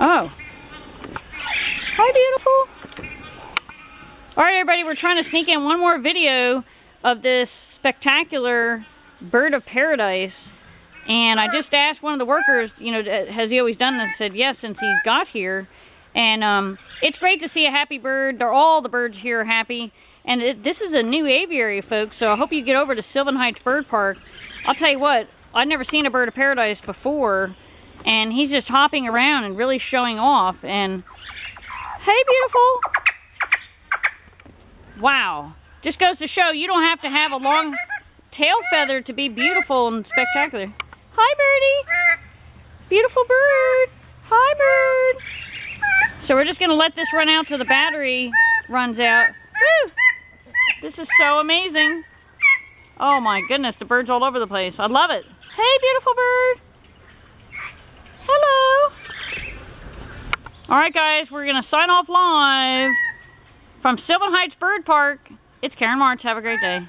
Oh. Hi, beautiful. All right, everybody, we're trying to sneak in one more video of this spectacular bird of paradise. And I just asked one of the workers, you know, has he always done this? Said yes, since he got here. And um, it's great to see a happy bird. They're all the birds here are happy. And it, this is a new aviary, folks. So I hope you get over to Sylvan Heights Bird Park. I'll tell you what, I've never seen a bird of paradise before. And he's just hopping around and really showing off. And hey, beautiful. Wow. Just goes to show you don't have to have a long tail feather to be beautiful and spectacular. Hi, birdie. Beautiful bird. Hi, bird. So we're just going to let this run out till the battery runs out. Woo! This is so amazing. Oh my goodness, the bird's all over the place. I love it. Hey, beautiful bird. All right, guys, we're going to sign off live from Sylvan Heights Bird Park. It's Karen Marts. Have a great day.